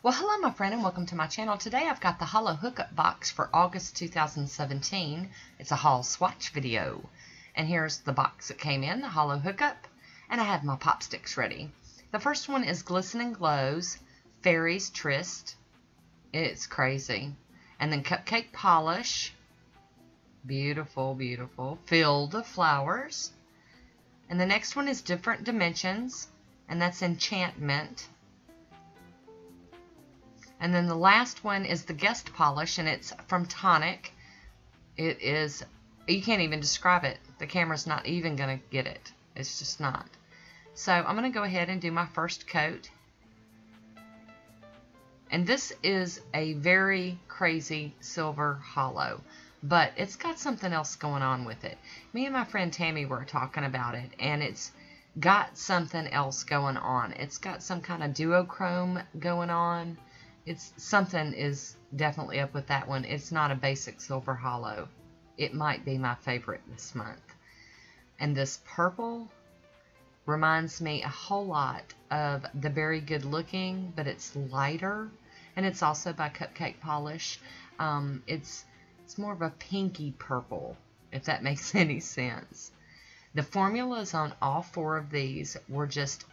Well, hello, my friend, and welcome to my channel. Today I've got the Holo Hookup box for August 2017. It's a haul swatch video. And here's the box that came in, the Holo Hookup, and I have my pop sticks ready. The first one is Glisten Glows Fairies Tryst. It's crazy. And then Cupcake Polish. Beautiful, beautiful. Field of Flowers. And the next one is Different Dimensions, and that's Enchantment. And then the last one is the guest polish, and it's from Tonic. It is, you can't even describe it. The camera's not even going to get it. It's just not. So I'm going to go ahead and do my first coat. And this is a very crazy silver holo, but it's got something else going on with it. Me and my friend Tammy were talking about it, and it's got something else going on. It's got some kind of duochrome going on it's something is definitely up with that one. It's not a basic silver holo. It might be my favorite this month. And this purple reminds me a whole lot of the Very Good Looking, but it's lighter. And it's also by Cupcake Polish. Um, it's, it's more of a pinky purple, if that makes any sense. The formulas on all four of these were just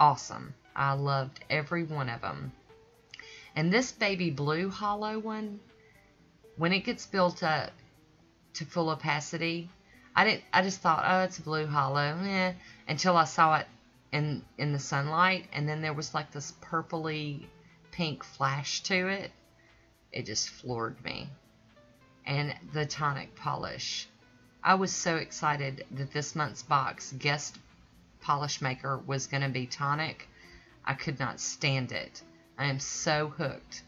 awesome. I loved every one of them. And this baby blue holo one, when it gets built up to full opacity, I didn't. I just thought, oh, it's a blue holo, eh, until I saw it in in the sunlight, and then there was like this purpley pink flash to it. It just floored me. And the tonic polish. I was so excited that this month's box guest polish maker was going to be tonic. I could not stand it. I am so hooked.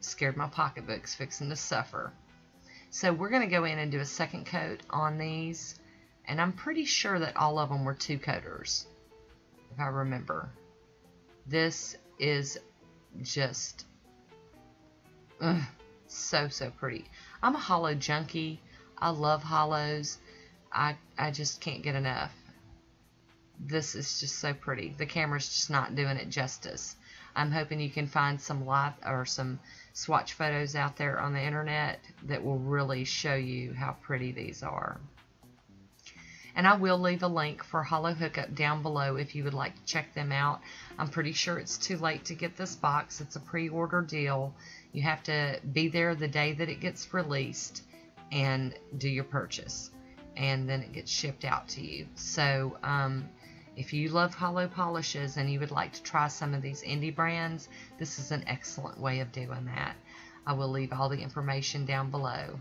Scared my pocketbook's fixing to suffer. So we're going to go in and do a second coat on these. And I'm pretty sure that all of them were two coaters, if I remember. This is just ugh, so, so pretty. I'm a holo junkie. I love holos. I, I just can't get enough. This is just so pretty. The camera's just not doing it justice. I'm hoping you can find some live or some swatch photos out there on the internet that will really show you how pretty these are. And I will leave a link for Holo Hookup down below if you would like to check them out. I'm pretty sure it's too late to get this box. It's a pre-order deal. You have to be there the day that it gets released and do your purchase. And then it gets shipped out to you. So, um, if you love holo polishes and you would like to try some of these indie brands, this is an excellent way of doing that. I will leave all the information down below.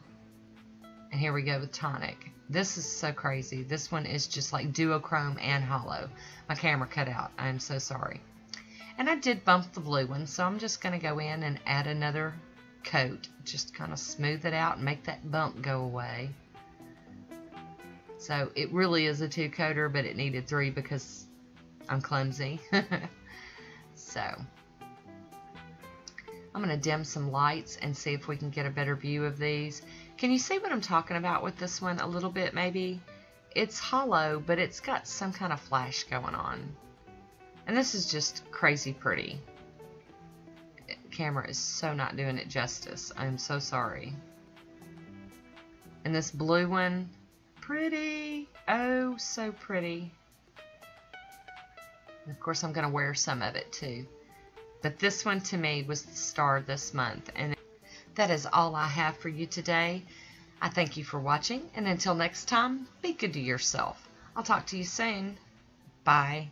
And here we go with tonic. This is so crazy. This one is just like duochrome and holo. My camera cut out. I am so sorry. And I did bump the blue one, so I'm just going to go in and add another coat. Just kind of smooth it out and make that bump go away. So it really is a two coater, but it needed three because I'm clumsy. so I'm going to dim some lights and see if we can get a better view of these. Can you see what I'm talking about with this one a little bit maybe? It's holo, but it's got some kind of flash going on. And this is just crazy pretty. camera is so not doing it justice. I'm so sorry. And this blue one, pretty. Oh, so pretty. And of course, I'm going to wear some of it too. But this one to me was the star this month. And that is all I have for you today. I thank you for watching. And until next time, be good to yourself. I'll talk to you soon. Bye.